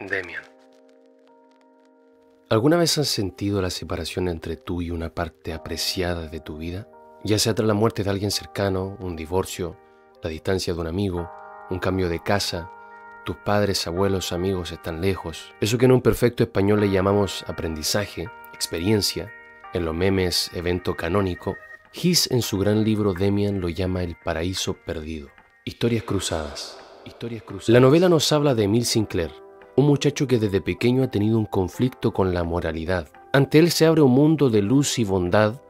Demian. ¿Alguna vez has sentido la separación entre tú y una parte apreciada de tu vida? Ya sea tras la muerte de alguien cercano, un divorcio, la distancia de un amigo, un cambio de casa, tus padres, abuelos, amigos están lejos. Eso que en un perfecto español le llamamos aprendizaje, experiencia, en los memes evento canónico, His en su gran libro Demian lo llama el paraíso perdido. Historias cruzadas. Historias cruzadas. La novela nos habla de Emil Sinclair, un muchacho que desde pequeño ha tenido un conflicto con la moralidad. Ante él se abre un mundo de luz y bondad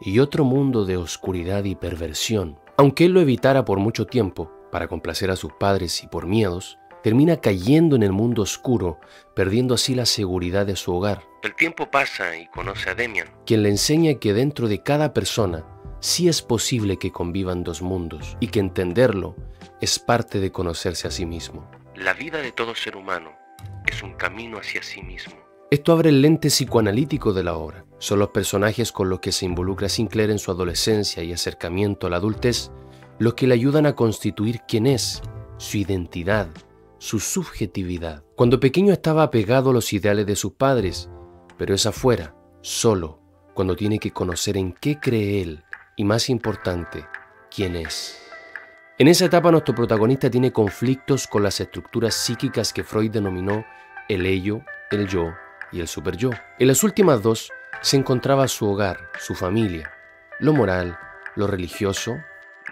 y otro mundo de oscuridad y perversión. Aunque él lo evitara por mucho tiempo, para complacer a sus padres y por miedos, termina cayendo en el mundo oscuro, perdiendo así la seguridad de su hogar. El tiempo pasa y conoce a Demian, quien le enseña que dentro de cada persona sí es posible que convivan dos mundos y que entenderlo es parte de conocerse a sí mismo. La vida de todo ser humano es un camino hacia sí mismo. Esto abre el lente psicoanalítico de la obra. Son los personajes con los que se involucra Sinclair en su adolescencia y acercamiento a la adultez los que le ayudan a constituir quién es, su identidad, su subjetividad. Cuando pequeño estaba apegado a los ideales de sus padres, pero es afuera, solo, cuando tiene que conocer en qué cree él y más importante, quién es. En esa etapa nuestro protagonista tiene conflictos con las estructuras psíquicas que Freud denominó el ello, el yo y el superyo. En las últimas dos se encontraba su hogar, su familia, lo moral, lo religioso,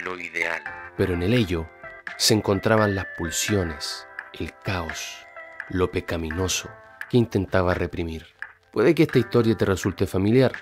lo ideal. Pero en el ello se encontraban las pulsiones, el caos, lo pecaminoso que intentaba reprimir. Puede que esta historia te resulte familiar.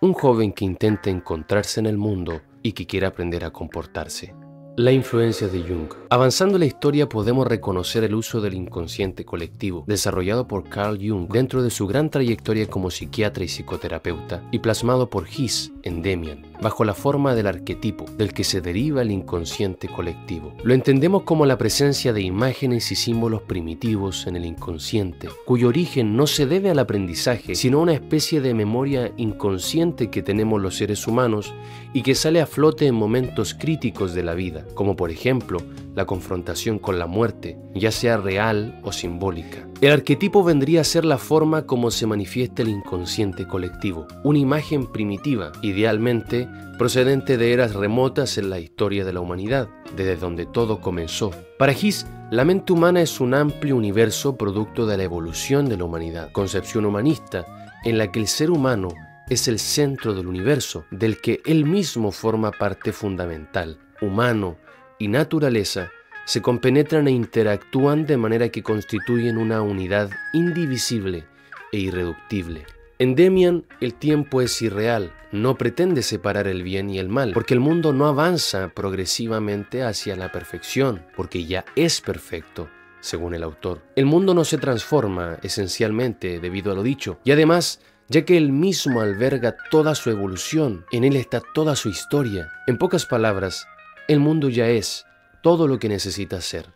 Un joven que intenta encontrarse en el mundo y que quiere aprender a comportarse. La influencia de Jung. Avanzando la historia podemos reconocer el uso del inconsciente colectivo, desarrollado por Carl Jung dentro de su gran trayectoria como psiquiatra y psicoterapeuta, y plasmado por His en Demian, bajo la forma del arquetipo del que se deriva el inconsciente colectivo. Lo entendemos como la presencia de imágenes y símbolos primitivos en el inconsciente, cuyo origen no se debe al aprendizaje, sino a una especie de memoria inconsciente que tenemos los seres humanos y que sale a flote en momentos críticos de la vida como por ejemplo la confrontación con la muerte, ya sea real o simbólica. El arquetipo vendría a ser la forma como se manifiesta el inconsciente colectivo, una imagen primitiva, idealmente procedente de eras remotas en la historia de la humanidad, desde donde todo comenzó. Para His, la mente humana es un amplio universo producto de la evolución de la humanidad, concepción humanista en la que el ser humano es el centro del universo, del que él mismo forma parte fundamental humano y naturaleza se compenetran e interactúan de manera que constituyen una unidad indivisible e irreductible. En Demian el tiempo es irreal, no pretende separar el bien y el mal, porque el mundo no avanza progresivamente hacia la perfección, porque ya es perfecto, según el autor. El mundo no se transforma esencialmente debido a lo dicho, y además ya que él mismo alberga toda su evolución, en él está toda su historia. En pocas palabras, el mundo ya es todo lo que necesita ser.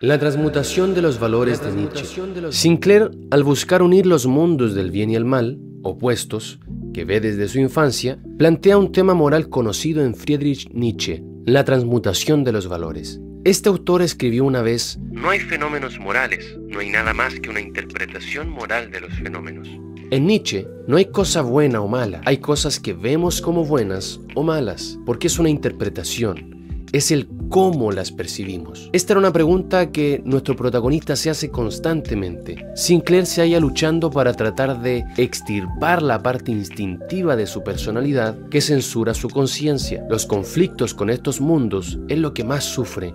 La transmutación de los valores de Nietzsche. Sinclair, al buscar unir los mundos del bien y el mal, opuestos, que ve desde su infancia, plantea un tema moral conocido en Friedrich Nietzsche, la transmutación de los valores. Este autor escribió una vez, No hay fenómenos morales, no hay nada más que una interpretación moral de los fenómenos. En Nietzsche no hay cosa buena o mala, hay cosas que vemos como buenas o malas, porque es una interpretación, es el cómo las percibimos. Esta era una pregunta que nuestro protagonista se hace constantemente. Sinclair se halla luchando para tratar de extirpar la parte instintiva de su personalidad que censura su conciencia. Los conflictos con estos mundos es lo que más sufre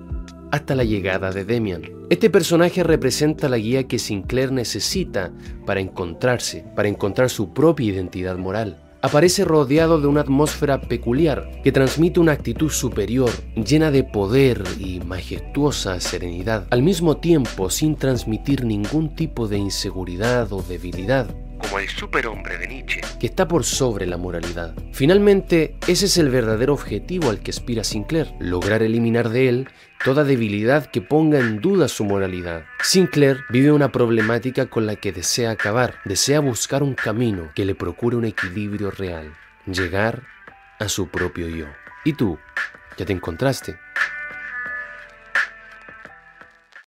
hasta la llegada de Demian. Este personaje representa la guía que Sinclair necesita para encontrarse, para encontrar su propia identidad moral. Aparece rodeado de una atmósfera peculiar que transmite una actitud superior, llena de poder y majestuosa serenidad, al mismo tiempo sin transmitir ningún tipo de inseguridad o debilidad como el superhombre de Nietzsche, que está por sobre la moralidad. Finalmente, ese es el verdadero objetivo al que aspira Sinclair, lograr eliminar de él toda debilidad que ponga en duda su moralidad. Sinclair vive una problemática con la que desea acabar, desea buscar un camino que le procure un equilibrio real, llegar a su propio yo. ¿Y tú? ¿Ya te encontraste?